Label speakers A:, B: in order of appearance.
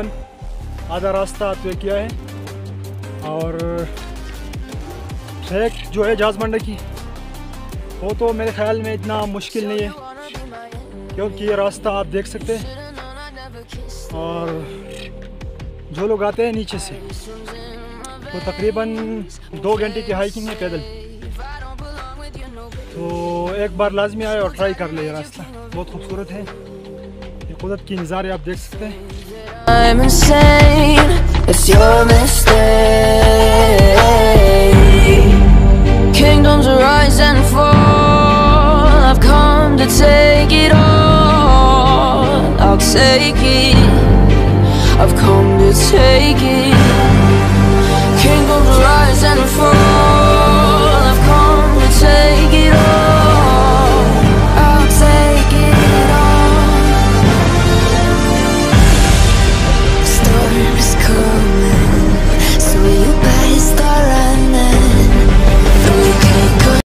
A: तकरीबन आधा रास्ता तय किया है। और ट्रैक जो है जहाज़ मंडे की। वो तो मेरे ख्याल में इतना मुश्किल नहीं है, क्योंकि ये रास्ता आप देख सकते हैं। और जो लोग आते हैं नीचे से तो तकरीबन दो घंटे की हाइकिंग है पैदल। तो एक बार लाजमी आए और ट्राई कर ले रास्ता। बहुत खूबसूरत है। ये कुदरत की नज़ारे आप देख सकते हैं।
B: I'm insane, it's your mistake. Kingdoms rise and fall, I've come to take it all. I'll take it, I've come to take it. Kingdoms rise and fall.